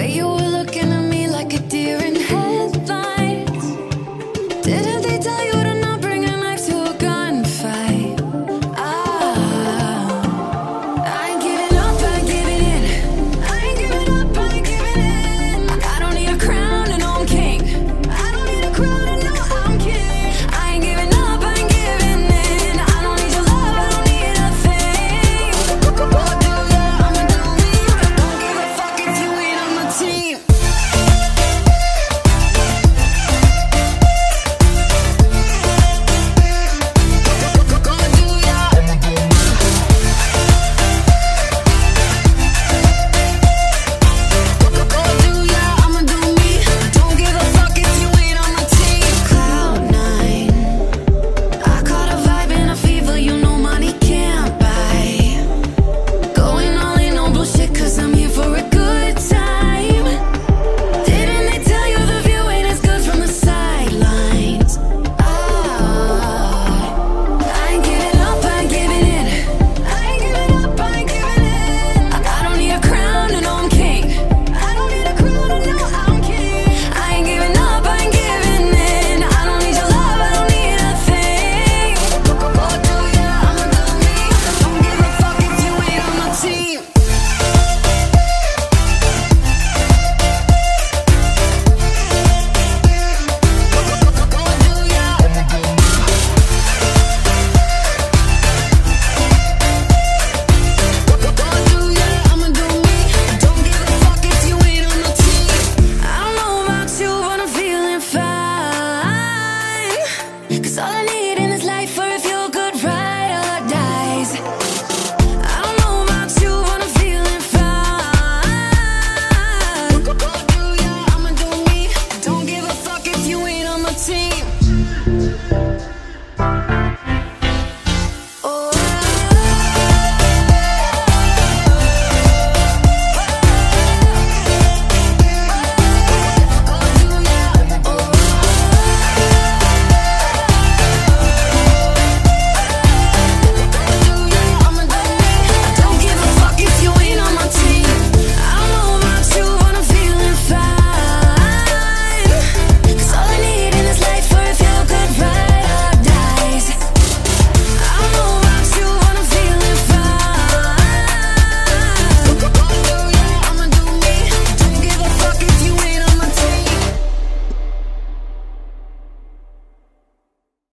way you were see